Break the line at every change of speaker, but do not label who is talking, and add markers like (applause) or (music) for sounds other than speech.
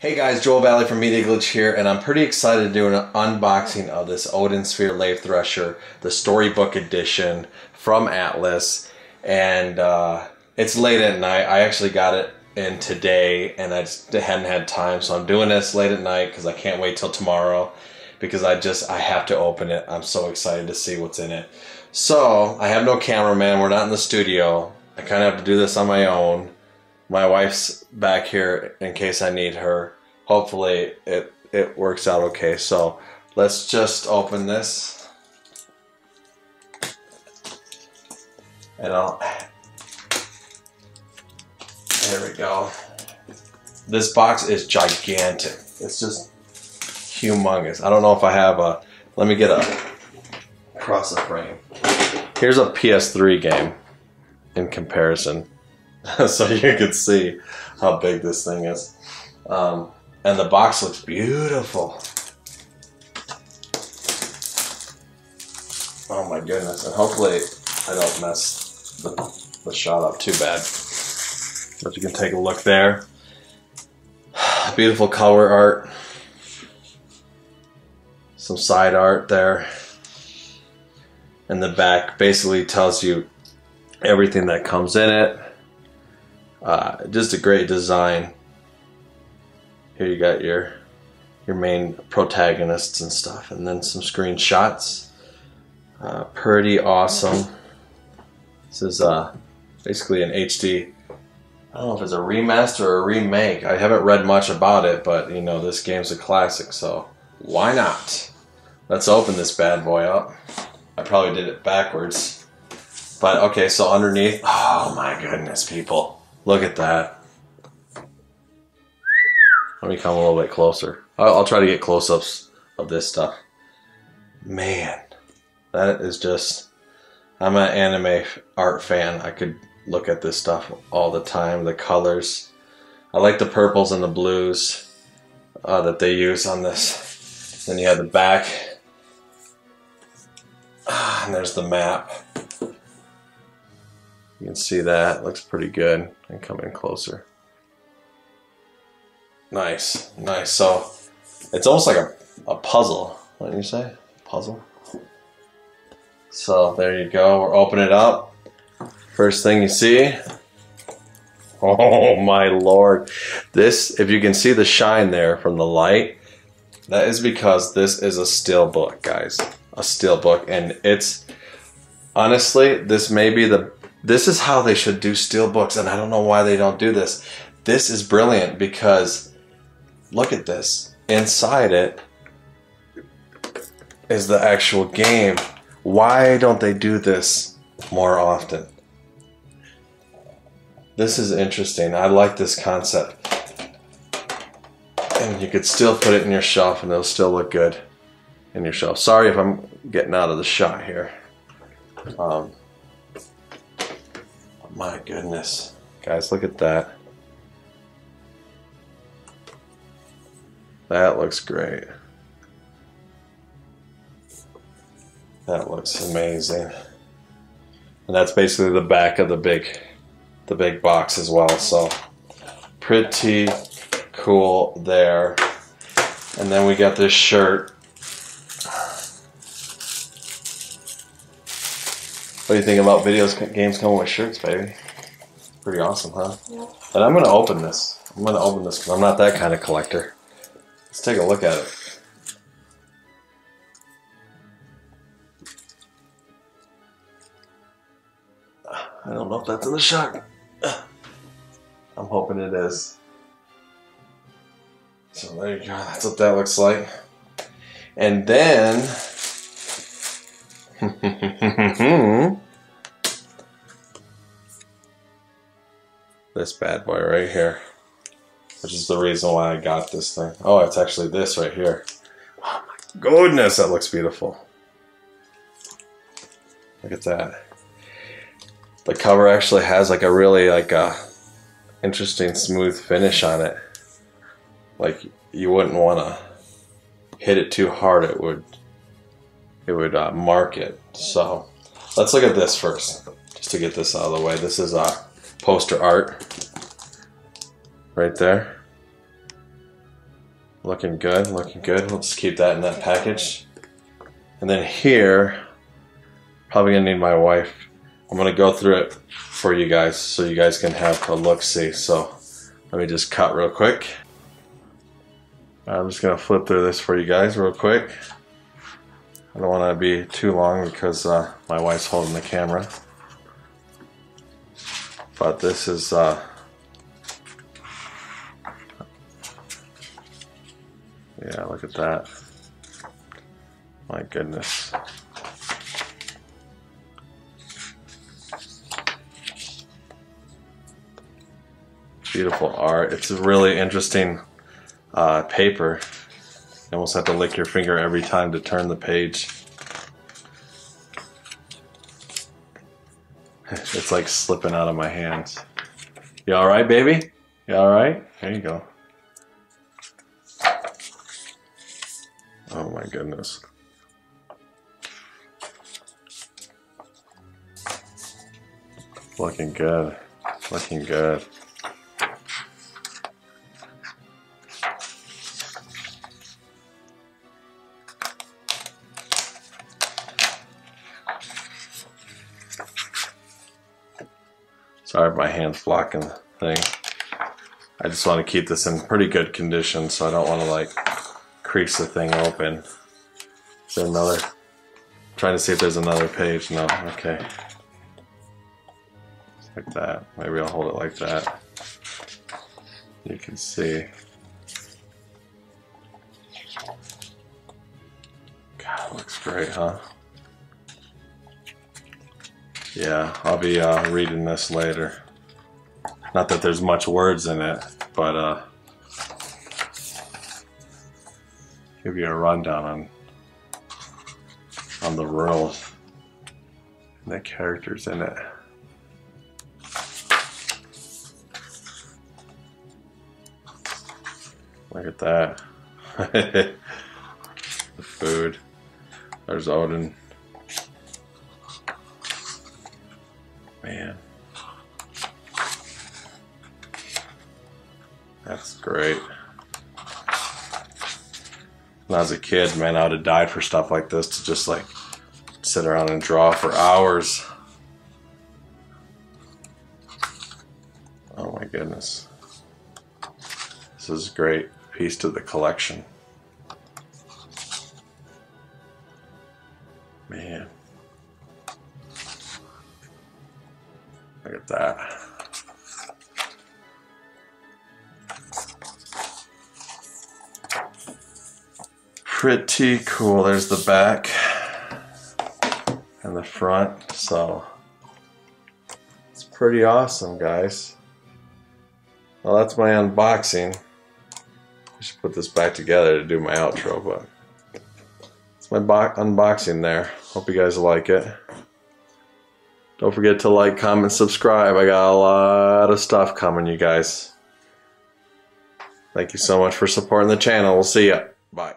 Hey guys, Joel Vallie from Media Glitch here, and I'm pretty excited to do an unboxing of this Odin Sphere Leifthrasir, the Storybook Edition from Atlus. And uh, it's late at night. I actually got it in today, and I just hadn't had time, so I'm doing this late at night because I can't wait till tomorrow because I just I have to open it. I'm so excited to see what's in it. So I have no cameraman. We're not in the studio. I kind of have to do this on my own. My wife's back here in case I need her. Hopefully it, it works out okay. So let's just open this. And I'll, there we go. This box is gigantic. It's just humongous. I don't know if I have a, let me get a cross the frame. Here's a PS3 game in comparison. (laughs) so you can see how big this thing is. Um, and the box looks beautiful. Oh my goodness. And hopefully I don't mess the, the shot up too bad. But you can take a look there. (sighs) Beautiful color art. Some side art there. And the back basically tells you everything that comes in it. Uh, just a great design. Here you got your your main protagonists and stuff, and then some screenshots. Uh, pretty awesome. This is uh, basically an HD. I don't know if it's a remaster or a remake. I haven't read much about it, but you know this game's a classic, so why not? Let's open this bad boy up. I probably did it backwards. But okay, so underneath, oh my goodness, people. Look at that. Let me come a little bit closer. I'll, I'll try to get close-ups of this stuff. Man, that is just, I'm an anime art fan. I could look at this stuff all the time. The colors. I like the purples and the blues uh, that they use on this. Then you have the back. Ah, and there's the map. You can see that. Looks pretty good. And come in closer. Nice. Nice. So it's almost like a, a puzzle. Do you say? Puzzle? So there you go. We're opening it up. First thing you see. Oh my lord. This, if you can see the shine there from the light, that is because this is a steel book, guys. A steel book. And it's, honestly, this may be the, this is how they should do steel books. And I don't know why they don't do this. This is brilliant because look at this. Inside it is the actual game. Why don't they do this more often? This is interesting. I like this concept. And you could still put it in your shelf and it'll still look good in your shelf. Sorry if I'm getting out of the shot here. Um, my goodness. Guys, look at that. That looks great. That looks amazing. And that's basically the back of the big the big box as well. So pretty cool there. And then we got this shirt. What do you think about videos games coming with shirts, baby? Pretty awesome, huh? Yeah. And I'm gonna open this. I'm gonna open this because I'm not that kind of collector. Let's take a look at it. I don't know if that's in the shot. I'm hoping it is. So there you go. That's what that looks like. And then (laughs) this bad boy right here, which is the reason why I got this thing. Oh, it's actually this right here. Oh my goodness, that looks beautiful. Look at that. The cover actually has like a really like a interesting smooth finish on it. Like you wouldn't want to hit it too hard; it would it would uh, mark it. So let's look at this first, just to get this out of the way. This is a uh, poster art right there. Looking good, looking good. Let's keep that in that package. And then here, probably gonna need my wife. I'm gonna go through it for you guys so you guys can have a look see. So let me just cut real quick. I'm just gonna flip through this for you guys real quick. I don't want to be too long because uh, my wife's holding the camera. But this is uh, yeah, look at that. My goodness. Beautiful art. It's a really interesting uh, paper. You almost have to lick your finger every time to turn the page. It's like slipping out of my hands. You alright, baby? You alright? There you go. Oh my goodness. Looking good. Looking good. Sorry, my hand's blocking the thing. I just want to keep this in pretty good condition, so I don't want to like crease the thing open. Is there another? Trying to see if there's another page. No, okay. Like that. Maybe I'll hold it like that. You can see. God, looks great, huh? Yeah, I'll be uh, reading this later. Not that there's much words in it, but uh, give you a rundown on on the world and the characters in it. Look at that. (laughs) the food. There's Odin. That's great. When I was a kid, man, I would have died for stuff like this to just like sit around and draw for hours. Oh my goodness. This is a great piece to the collection. Man. Look at that. Pretty cool. There's the back and the front. So it's pretty awesome, guys. Well, that's my unboxing. I should put this back together to do my outro, but it's my unboxing there. Hope you guys like it. Don't forget to like, comment, subscribe. I got a lot of stuff coming, you guys. Thank you so much for supporting the channel. We'll see ya. Bye.